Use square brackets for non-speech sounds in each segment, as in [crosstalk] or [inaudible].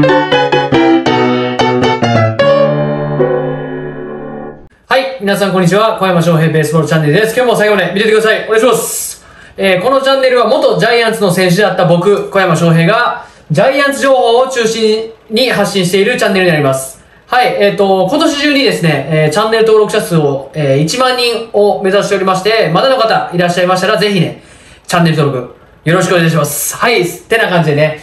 はい、皆さんこんにちは。小山翔平ベースボールチャンネルです。今日も最後まで見ててください。お願いします。えー、このチャンネルは元ジャイアンツの選手だった僕、小山翔平が、ジャイアンツ情報を中心に発信しているチャンネルになります。はい、えっ、ー、と、今年中にですね、えー、チャンネル登録者数を、えー、1万人を目指しておりまして、まだの方いらっしゃいましたら、ぜひね、チャンネル登録よろしくお願いします。はい、ってな感じでね、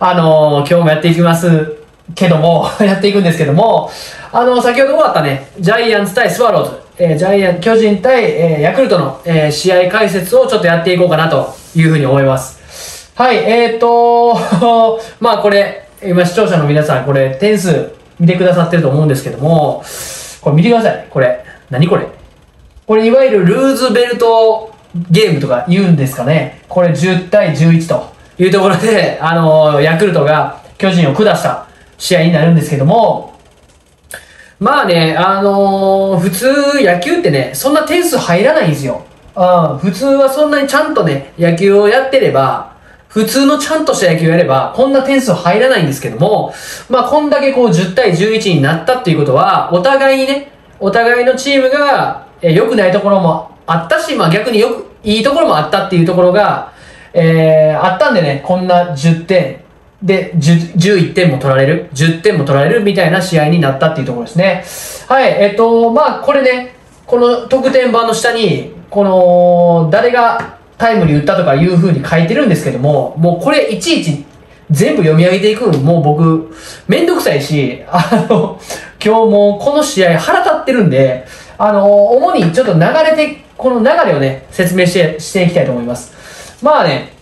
あのー、今日もやっていきますけども、[laughs] やっていくんですけども、あのー、先ほど終わったね、ジャイアンツ対スワローズ、えー、ジャイアン、巨人対、えー、ヤクルトの、えー、試合解説をちょっとやっていこうかなというふうに思います。はい、えーと [laughs] まあこれ、今視聴者の皆さん、これ点数見てくださってると思うんですけども、これ見てください。これ。何これ？これいわゆるルーズベルトゲームとか言うんですかね。これ10対11というところで、あのー、ヤクルトが巨人を下した試合になるんですけども、まあね、あのー、普通野球ってね、そんな点数入らないんですよ。うん、普通はそんなにちゃんとね、野球をやってれば、普通のちゃんとした野球をやれば、こんな点数入らないんですけども、まあこんだけこう10対11になったっていうことは、お互いにね、お互いのチームが、良くないところもあったし、まあ逆によく、いいところもあったっていうところが、えー、あったんでね、こんな10点、で、11点も取られる、10点も取られるみたいな試合になったっていうところですね。はい、えっと、まあ、これね、この得点板の下に、この、誰がタイムリー打ったとかいう風に書いてるんですけども、もうこれいちいち全部読み上げていくのもう僕、めんどくさいし、あの、今日もこの試合腹立ってるんで、あの、主にちょっと流れて、この流れをね、説明して、していきたいと思います。まあね、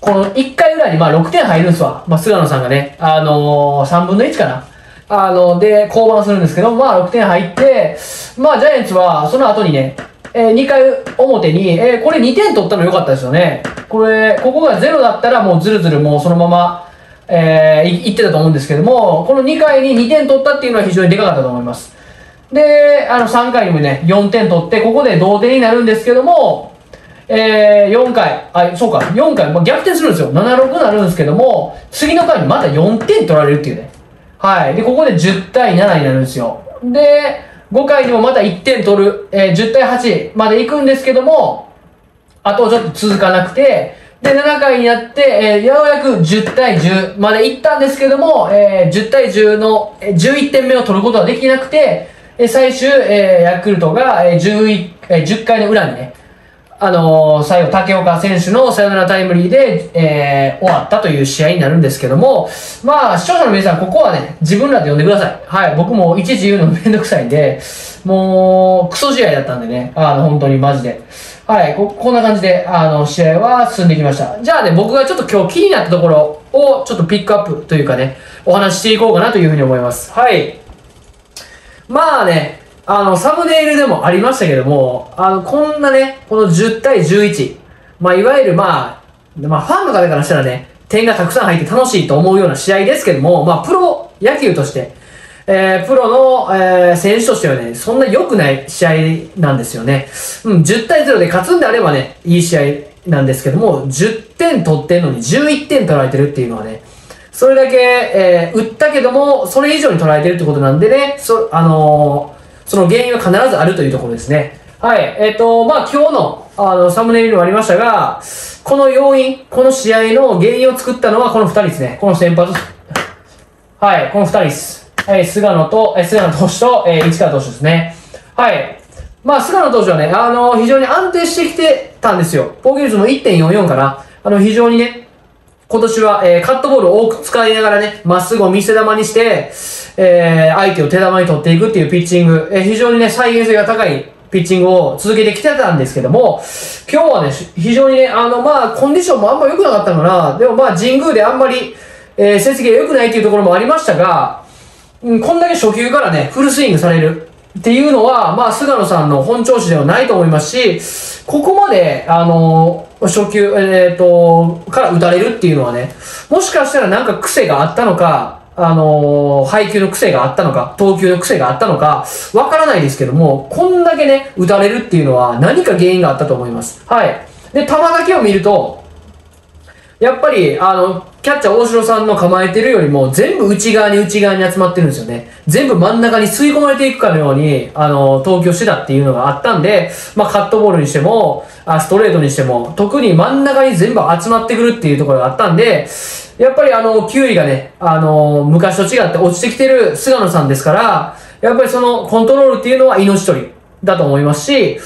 この1回裏にまあ6点入るんすわ。まあ、菅野さんがね、あのー、3分の1かな。あの、で、降板するんですけど、まあ6点入って、まあジャイアンツはその後にね、えー、2回表に、えー、これ2点取ったの良かったですよね。これ、ここが0だったらもうずるずるもうそのまま、えー、いってたと思うんですけども、この2回に2点取ったっていうのは非常にでかかったと思います。で、あの3回にもね、4点取って、ここで同点になるんですけども、えー、4回、あ、そうか、4回、まあ、逆転するんですよ。7-6になるんですけども、次の回にまた4点取られるっていうね。はい。で、ここで10対7になるんですよ。で、5回にもまた1点取る、えー、10対8まで行くんですけども、あとちょっと続かなくて、で、7回になって、えー、ようやく10対10まで行ったんですけども、えー、10対10の、えー、11点目を取ることはできなくて、えー、最終、えー、ヤクルトが、えー、11、えー、10回の裏にね、あのー、最後、竹岡選手のサヨナラタイムリーで、えー、終わったという試合になるんですけども、まあ、視聴者の皆さん、ここはね、自分らで呼んでください。はい、僕もいちいち言うのめんどくさいんで、もう、クソ試合だったんでね、あの、本当にマジで。はい、こ、こんな感じで、あの、試合は進んできました。じゃあね、僕がちょっと今日気になったところを、ちょっとピックアップというかね、お話ししていこうかなというふうに思います。はい。まあね、あの、サムネイルでもありましたけども、あの、こんなね、この10対11。まあ、いわゆるまあ、まあ、ファンの方からしたらね、点がたくさん入って楽しいと思うような試合ですけども、まあ、プロ野球として、えー、プロの、えー、選手としてはね、そんな良くない試合なんですよね。うん、10対0で勝つんであればね、いい試合なんですけども、10点取ってんのに11点取られてるっていうのはね、それだけ、えー、打ったけども、それ以上に取られてるってことなんでね、そ、あのその原因は必ずあるというところですね。はい。えっ、ー、と、まあ、今日の、あの、サムネイルにもありましたが、この要因、この試合の原因を作ったのはこの二人ですね。この先発。はい、この二人です。はい、菅野と、え、菅野投手と、えー、市川投手ですね。はい。まあ、菅野投手はね、あの、非常に安定してきてたんですよ。防御率も1.44かな。あの、非常にね、今年は、えー、カットボールを多く使いながらね、まっすぐを見せ玉にして、えー、相手を手玉に取っていくっていうピッチング、えー、非常にね、再現性が高いピッチングを続けてきてたんですけども、今日はね、非常にね、あの、まあ、コンディションもあんま良くなかったのかな。でもまあ、神宮であんまり、えー、成績が良くないっていうところもありましたが、うん、こんだけ初球からね、フルスイングされるっていうのは、まあ、菅野さんの本調子ではないと思いますし、ここまで、あの初球、えっ、ー、と、から打たれるっていうのはね、もしかしたらなんか癖があったのか、あのー、配球の癖があったのか、投球の癖があったのか、わからないですけども、こんだけね、打たれるっていうのは何か原因があったと思います。はい。で、球だけを見ると、やっぱり、あの、キャッチャー大城さんの構えてるよりも全部内側に内側に集まってるんですよね。全部真ん中に吸い込まれていくかのように、あの、投球してたっていうのがあったんで、まあ、カットボールにしても、あストレートにしても、特に真ん中に全部集まってくるっていうところがあったんで、やっぱりあの、球威がね、あの、昔と違って落ちてきてる菅野さんですから、やっぱりそのコントロールっていうのは命取りだと思いますし、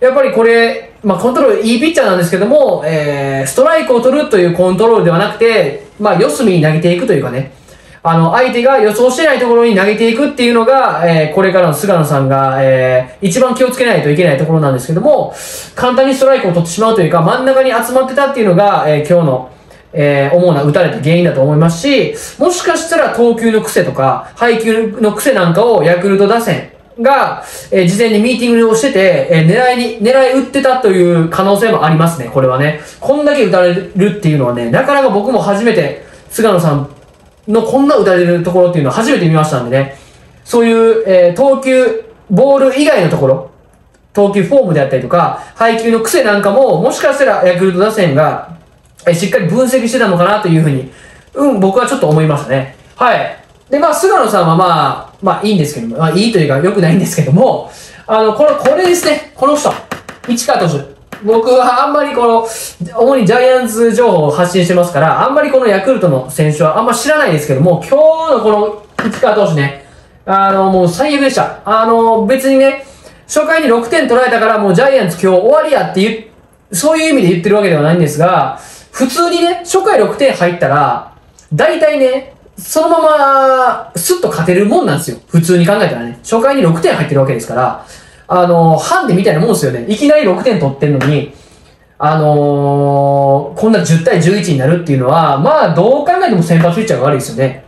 やっぱりこれ、まあ、コントロールいいピッチャーなんですけども、えー、ストライクを取るというコントロールではなくて、まあ、四隅に投げていくというかね、あの、相手が予想してないところに投げていくっていうのが、えー、これからの菅野さんが、えー、一番気をつけないといけないところなんですけども、簡単にストライクを取ってしまうというか、真ん中に集まってたっていうのが、えー、今日の、えー、主な打たれた原因だと思いますし、もしかしたら投球の癖とか、配球の癖なんかをヤクルト打線、が、えー、事前にミーティングをしてて、えー、狙いに、狙い打ってたという可能性もありますね、これはね。こんだけ打たれるっていうのはね、なかなか僕も初めて、菅野さんのこんな打たれるところっていうのは初めて見ましたんでね。そういう、えー、投球、ボール以外のところ、投球フォームであったりとか、配球の癖なんかも、もしかしたらヤクルト打線が、えー、しっかり分析してたのかなというふうに、うん、僕はちょっと思いましたね。はい。で、まあ、菅野さんはまあ、まあいいんですけども、まあいいというか良くないんですけども、あの、この、これですね、この人、市川投手。僕はあんまりこの、主にジャイアンツ情報を発信してますから、あんまりこのヤクルトの選手はあんま知らないですけども、今日のこの市川投手ね、あの、もう最悪でした。あの、別にね、初回に6点取られたからもうジャイアンツ今日終わりやって言う、そういう意味で言ってるわけではないんですが、普通にね、初回6点入ったら、大体ね、そのまま、スッと勝てるもんなんですよ。普通に考えたらね。初回に6点入ってるわけですから、あの、ハンデみたいなもんですよね。いきなり6点取ってんのに、あのー、こんな10対11になるっていうのは、まあ、どう考えても先発ピッチャーが悪いですよね。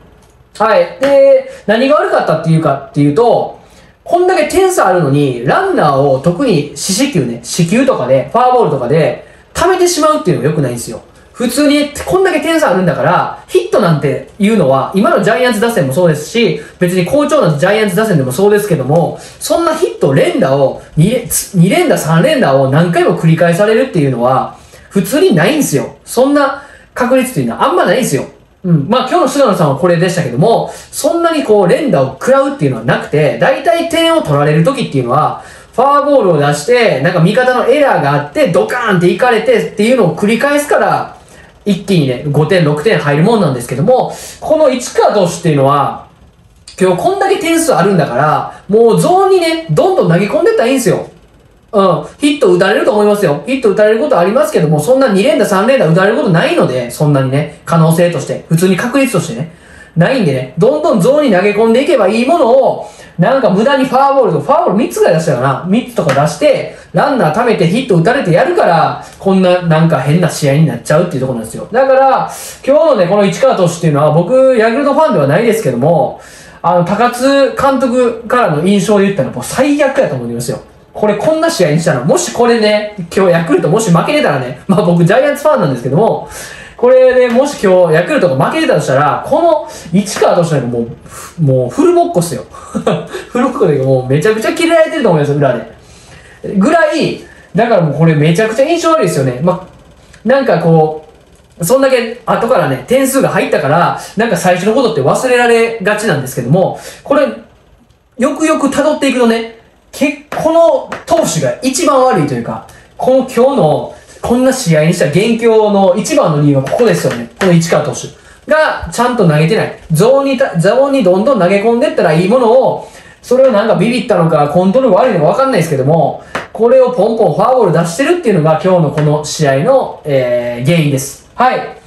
はい。で、何が悪かったっていうかっていうと、こんだけ点差あるのに、ランナーを特に四死球ね、死球とかで、ファーボールとかで、溜めてしまうっていうのが良くないんですよ。普通にこんだけ点差あるんだから、ヒットなんていうのは、今のジャイアンツ打線もそうですし、別に好調なジャイアンツ打線でもそうですけども、そんなヒット連打を2連、2連打3連打を何回も繰り返されるっていうのは、普通にないんですよ。そんな確率っていうのはあんまないんですよ。うん。まあ今日の菅野さんはこれでしたけども、そんなにこう連打を食らうっていうのはなくて、大体点を取られる時っていうのは、ファーボールを出して、なんか味方のエラーがあって、ドカーンっていかれてっていうのを繰り返すから、一気にね、5点、6点入るもんなんですけども、この市川投手っていうのは、今日こんだけ点数あるんだから、もうゾーンにね、どんどん投げ込んでったらいいんですよ。うん。ヒット打たれると思いますよ。ヒット打たれることありますけども、そんな2連打、3連打打たれることないので、そんなにね、可能性として、普通に確率としてね、ないんでね、どんどんゾーンに投げ込んでいけばいいものを、なんか無駄にファーボールと、ファーボール3つぐらい出したかな ?3 つとか出して、ランナー貯めてヒット打たれてやるから、こんななんか変な試合になっちゃうっていうところなんですよ。だから、今日のね、この市川投手っていうのは、僕、ヤクルトファンではないですけども、あの、高津監督からの印象で言ったらもう最悪やと思いますよ。これこんな試合にしたら、もしこれね、今日ヤクルトもし負けてたらね、まあ僕ジャイアンツファンなんですけども、これでもし今日ヤクルトが負けてたとしたら、この市川としてはもう、もうフルボッコっすよ。[laughs] フルボッコでもうめちゃくちゃ切れられてると思います、裏で。ぐらい、だからもうこれめちゃくちゃ印象悪いですよね。ま、なんかこう、そんだけ後からね、点数が入ったから、なんか最初のことって忘れられがちなんですけども、これ、よくよく辿っていくとね、結この投手が一番悪いというか、この今日のこんな試合にした元凶の一番の理由はここですよね。この市川投手。が、ちゃんと投げてない。ゾーンにた、ゾーンにどんどん投げ込んでったらいいものを、それをなんかビビったのか、コントロール悪いのかわかんないですけども、これをポンポンフォアボール出してるっていうのが今日のこの試合の、えー、原因です。はい。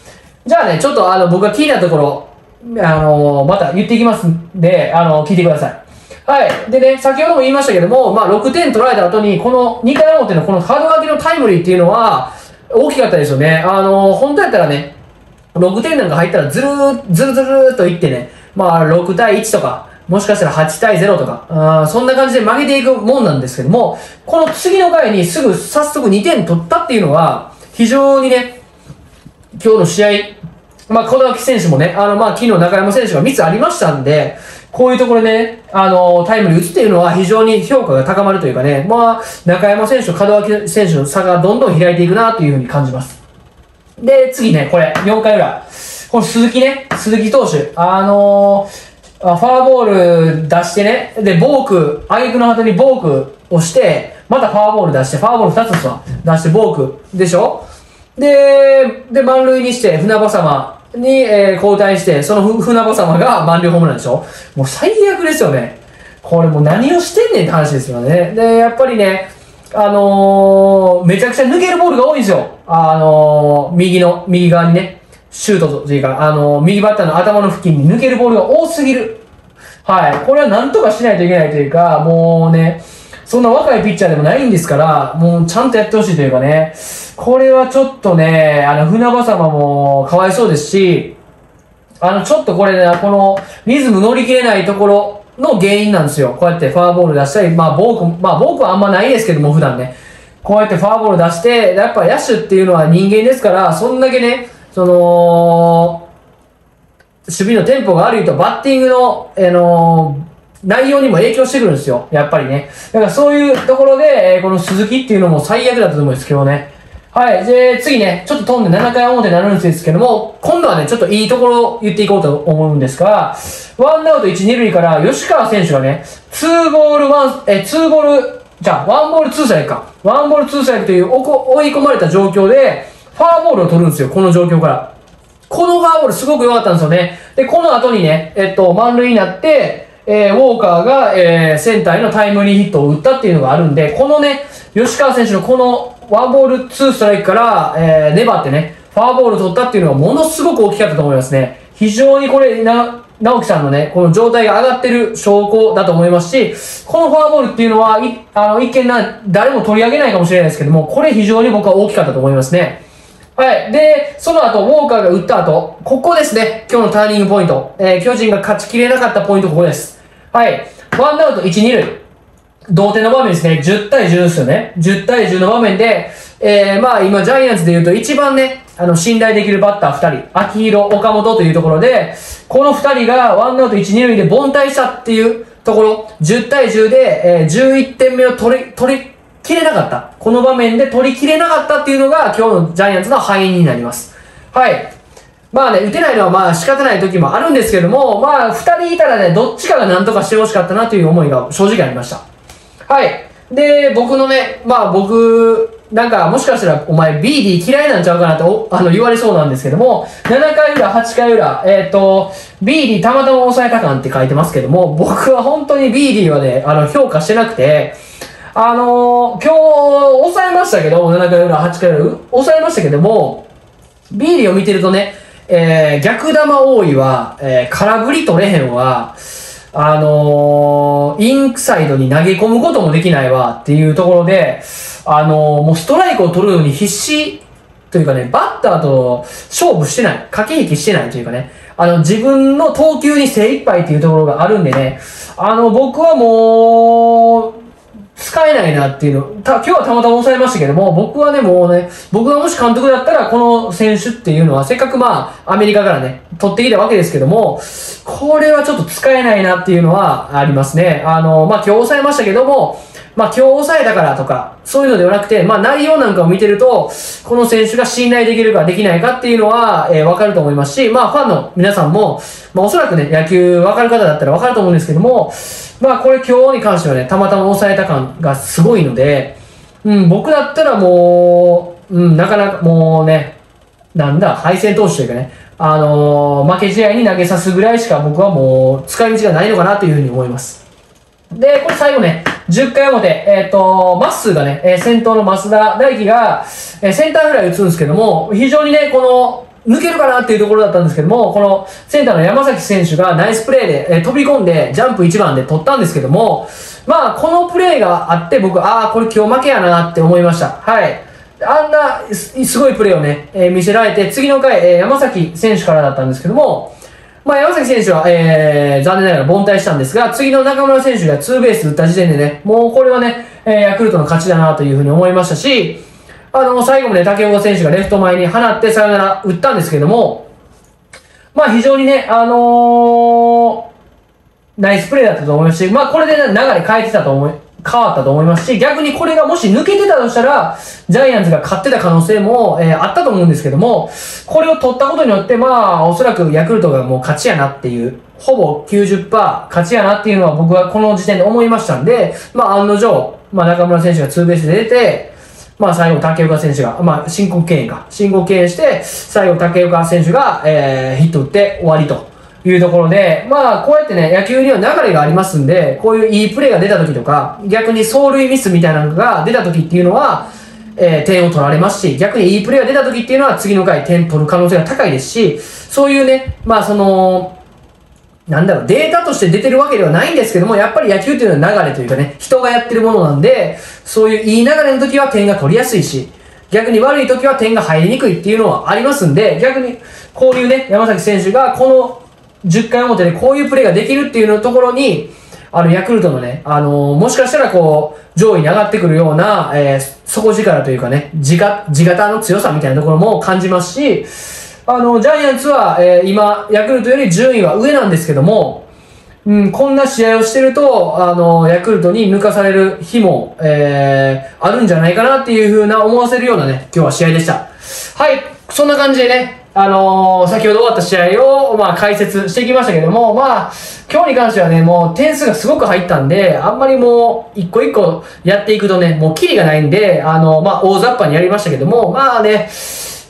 じゃあね、ちょっとあの、僕が聞いたところ、あのー、また言っていきますんで、あのー、聞いてください。はい。でね、先ほども言いましたけども、まあ、6点取られた後に、この2回表のこのハード書きのタイムリーっていうのは、大きかったですよね。あのー、本当やったらね、6点なんか入ったらずるー、ずるずるーといってね、まあ、6対1とか、もしかしたら8対0とか、あそんな感じで負けていくもんなんですけども、この次の回にすぐ早速2点取ったっていうのは、非常にね、今日の試合、まあ、小田脇選手もね、あの、まあ、昨日中山選手がミスありましたんで、こういうところでね、あの、タイムに打つっていうのは非常に評価が高まるというかね、まあ、中山選手と門脇選手の差がどんどん開いていくなというふうに感じます。で、次ね、これ、4回裏。ここの鈴木ね、鈴木投手。あのー、ファーボール出してね、で、ボーク、挙句の果てにボークをして、またファーボール出して、ファーボール2つですわ。出してボークでしょで、で、満塁にして、船場様に、えー、交代して、その船場様が満塁ホームランでしょもう最悪ですよね。これもう何をしてんねんって話ですよね。で、やっぱりね、あのー、めちゃくちゃ抜けるボールが多いんですよ。あのー、右の、右側にね、シュートというか、あのー、右バッターの頭の付近に抜けるボールが多すぎる。はい。これはなんとかしないといけないというか、もうね、そんな若いピッチャーでもないんですから、もうちゃんとやってほしいというかね、これはちょっとね、あの、船場様もかわいそうですし、あの、ちょっとこれね、このリズム乗り切れないところの原因なんですよ。こうやってファーボール出したり、まあ、ボーク、まあ、ボークはあんまないですけども、普段ね。こうやってファーボール出して、やっぱ野手っていうのは人間ですから、そんだけね、その、守備のテンポが悪いと、バッティングの、あのー内容にも影響してくるんですよ。やっぱりね。だからそういうところで、えー、この鈴木っていうのも最悪だったと思うんですけどね。はい。で、次ね、ちょっと飛んで7回表になるんですけども、今度はね、ちょっといいところを言っていこうと思うんですが、ワンアウト1、2塁から吉川選手がね、2ボール1、え、2ボール、じゃあ、ワンボール2ストライか。ワンボール2ストライクという追い込まれた状況で、ファーボールを取るんですよ、この状況から。このファーボールすごく良かったんですよね。で、この後にね、えっと、満塁になって、えー、ウォーカーが、えー、センターへのタイムリーヒットを打ったっていうのがあるんで、このね、吉川選手のこのワンボールツーストライクから、えー、粘ってね、ファーボール取ったっていうのがものすごく大きかったと思いますね。非常にこれ、な、直樹さんのね、この状態が上がってる証拠だと思いますし、このフォアボールっていうのは、い、あの、一見な、誰も取り上げないかもしれないですけども、これ非常に僕は大きかったと思いますね。はい。で、その後、ウォーカーが打った後、ここですね。今日のターニングポイント。えー、巨人が勝ちきれなかったポイント、ここです。はい。ワンアウト1、2塁。同点の場面ですね。10対10ですよね。10対10の場面で、えー、まあ今ジャイアンツで言うと一番ね、あの、信頼できるバッター2人、秋広、岡本というところで、この2人がワンアウト1、2塁で凡退したっていうところ、10対10で、えー、11点目を取り、取りきれなかった。この場面で取りきれなかったっていうのが今日のジャイアンツの敗因になります。はい。まあね、打てないのはまあ仕方ない時もあるんですけども、まあ二人いたらね、どっちかが何とかしてほしかったなという思いが正直ありました。はい。で、僕のね、まあ僕、なんかもしかしたらお前 BD 嫌いなんちゃうかなってあの言われそうなんですけども、7回裏、8回裏、えっ、ー、と、BD たまたま抑えた感って書いてますけども、僕は本当に BD はね、あの評価してなくて、あのー、今日抑えましたけど、7回裏、8回裏、抑えましたけども、BD を見てるとね、えー、逆玉多いは、えー、空振り取れへんは、あのー、インクサイドに投げ込むこともできないわっていうところで、あのー、もうストライクを取るのに必死というかね、バッターと勝負してない、駆け引きしてないというかね、あの、自分の投球に精一杯っていうところがあるんでね、あの、僕はもう、使えないなっていうの、た、今日はたまたま抑えましたけども、僕はね、もうね、僕がもし監督だったら、この選手っていうのは、せっかくまあ、アメリカからね、取ってきたわけですけども、これはちょっと使えないなっていうのはありますね。あの、まあ、今日抑えましたけども、まあ、今日抑えたからとか、そういうのではなくて、まあ、内容なんかを見てると、この選手が信頼できるかできないかっていうのは、えー、わかると思いますし、まあ、ファンの皆さんも、まあ、おそらくね、野球わかる方だったらわかると思うんですけども、まあこれ今日に関してはね、たまたま抑えた感がすごいので、うん、僕だったらもう、うん、なかなかもうね、なんだ、敗戦投手というかね、あのー、負け試合に投げさすぐらいしか僕はもう使い道がないのかなというふうに思います。で、これ最後ね、10回表、えっ、ー、と、マッスーがね、えー、先頭の増田大輝が、えー、センターフライ打つんですけども、非常にね、この、抜けるかなっていうところだったんですけども、このセンターの山崎選手がナイスプレーで、えー、飛び込んでジャンプ1番で取ったんですけども、まあ、このプレーがあって僕、ああ、これ今日負けやなって思いました。はい。あんなすごいプレーをね、えー、見せられて、次の回、えー、山崎選手からだったんですけども、まあ、山崎選手は、えー、残念ながら凡退したんですが、次の中村選手がツーベース打った時点でね、もうこれはね、えー、ヤクルトの勝ちだなというふうに思いましたし、あの、最後もね、竹岡選手がレフト前に放ってサヨナラ打ったんですけども、まあ非常にね、あのー、ナイスプレーだったと思いますし、まあこれで、ね、流れ変えてたと思い、変わったと思いますし、逆にこれがもし抜けてたとしたら、ジャイアンツが勝ってた可能性も、えー、あったと思うんですけども、これを取ったことによって、まあ、おそらくヤクルトがもう勝ちやなっていう、ほぼ90%勝ちやなっていうのは僕はこの時点で思いましたんで、まあ、案の定、まあ、中村選手がツーベースで出て、まあ、最後、竹岡選手が、まあ、申告敬遠か。申告敬遠して、最後、竹岡選手が、えー、ヒット打って終わりと。いうところで、まあ、こうやってね、野球には流れがありますんで、こういういいプレーが出た時とか、逆に走塁ミスみたいなのが出た時っていうのは、えー、点を取られますし、逆にいいプレーが出た時っていうのは次の回点取る可能性が高いですし、そういうね、まあその、なんだろう、データとして出てるわけではないんですけども、やっぱり野球っていうのは流れというかね、人がやってるものなんで、そういういい流れの時は点が取りやすいし、逆に悪い時は点が入りにくいっていうのはありますんで、逆に、こういうね、山崎選手がこの10回表でこういうプレーができるっていうのところに、あの、ヤクルトのね、あのー、もしかしたらこう、上位に上がってくるような、えー、底力というかね、自が、自型の強さみたいなところも感じますし、あの、ジャイアンツは、えー、今、ヤクルトより順位は上なんですけども、うん、こんな試合をしてると、あの、ヤクルトに抜かされる日も、えー、あるんじゃないかなっていう風な思わせるようなね、今日は試合でした。はい、そんな感じでね、あのー、先ほど終わった試合を、まあ、解説していきましたけども、まあ、今日に関してはね、もう点数がすごく入ったんで、あんまりもう、一個一個やっていくとね、もうキリがないんで、あのー、まあ、大雑把にやりましたけども、まあね、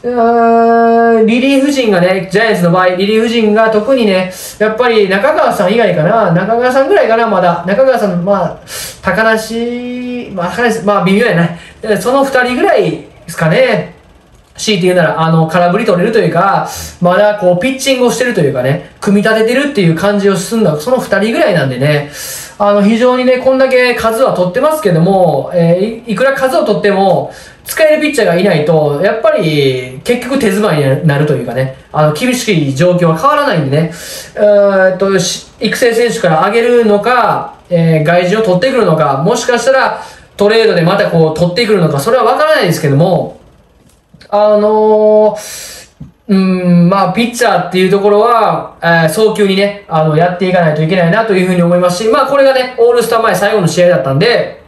うん、リリーフ陣がね、ジャイアンツの場合、リリーフ陣が特にね、やっぱり中川さん以外かな、中川さんぐらいかな、まだ。中川さん、まあ、高梨、まあ、高梨、まあ、微妙やね。その二人ぐらいですかね。強いて言うなら、あの、空振り取れるというか、まだこう、ピッチングをしてるというかね、組み立ててるっていう感じをすんだ、その二人ぐらいなんでね、あの、非常にね、こんだけ数は取ってますけども、えー、いくら数を取っても、使えるピッチャーがいないと、やっぱり、結局手詰まりになるというかね、あの、厳しい状況は変わらないんでね、えっと、育成選手から上げるのか、えー、外人を取ってくるのか、もしかしたら、トレードでまたこう、取ってくるのか、それはわからないですけども、あのー、うん、まあ、ピッチャーっていうところは、えー、早急にね、あの、やっていかないといけないなというふうに思いますし、まあ、これがね、オールスター前最後の試合だったんで、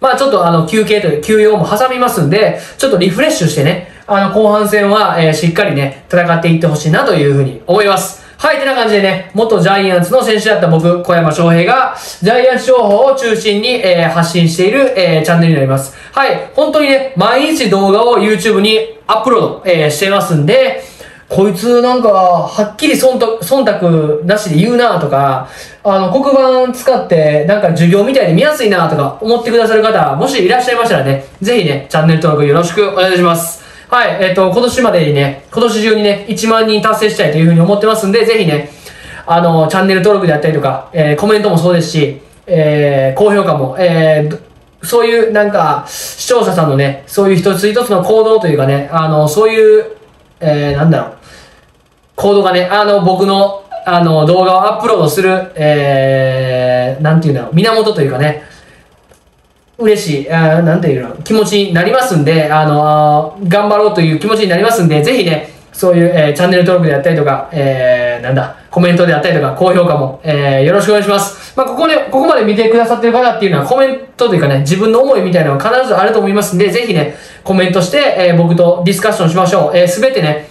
まあ、ちょっとあの、休憩という、休養も挟みますんで、ちょっとリフレッシュしてね、あの、後半戦は、えー、しっかりね、戦っていってほしいなというふうに思います。はい、てな感じでね、元ジャイアンツの選手だった僕、小山翔平が、ジャイアンツ情報を中心に、えー、発信している、えー、チャンネルになります。はい、本当にね、毎日動画を YouTube にアップロード、えー、してますんで、こいつなんか、はっきり忖度、忖度なしで言うなとか、あの、黒板使ってなんか授業みたいで見やすいなとか思ってくださる方、もしいらっしゃいましたらね、ぜひね、チャンネル登録よろしくお願いします。はい、えっ、ー、と、今年までにね、今年中にね、1万人達成したいというふうに思ってますんで、ぜひね、あの、チャンネル登録であったりとか、えー、コメントもそうですし、えー、高評価も、えー、そういうなんか、視聴者さんのね、そういう一つ一つの行動というかね、あの、そういう、えー、なんだろう、行動がね、あの、僕の、あの、動画をアップロードする、えー、なんていうんだろう、源というかね、嬉しい、あなんていうの、気持ちになりますんで、あのー、頑張ろうという気持ちになりますんで、ぜひね、そういう、えー、チャンネル登録であったりとか、えー、なんだ、コメントであったりとか、高評価も、えー、よろしくお願いします。まあ、ここで、ここまで見てくださってる方っていうのは、コメントというかね、自分の思いみたいなのが必ずあると思いますんで、ぜひね、コメントして、えー、僕とディスカッションしましょう。えー、すべてね、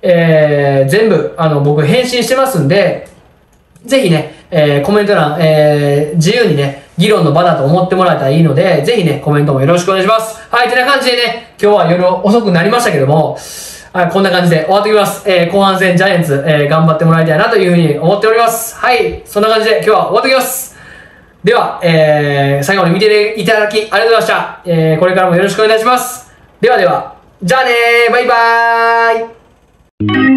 えー、全部、あの、僕返信してますんで、ぜひね、えー、コメント欄、えー、自由にね、議論の場だと思ってもらえたらいいので、ぜひね、コメントもよろしくお願いします。はい、てな感じでね、今日は夜遅くなりましたけども、はい、こんな感じで終わってきます。えー、後半戦ジャイアンツ、えー、頑張ってもらいたいなというふうに思っております。はい、そんな感じで今日は終わってきます。では、えー、最後まで見ていただきありがとうございました。えー、これからもよろしくお願いします。ではでは、じゃあねーバイバーイ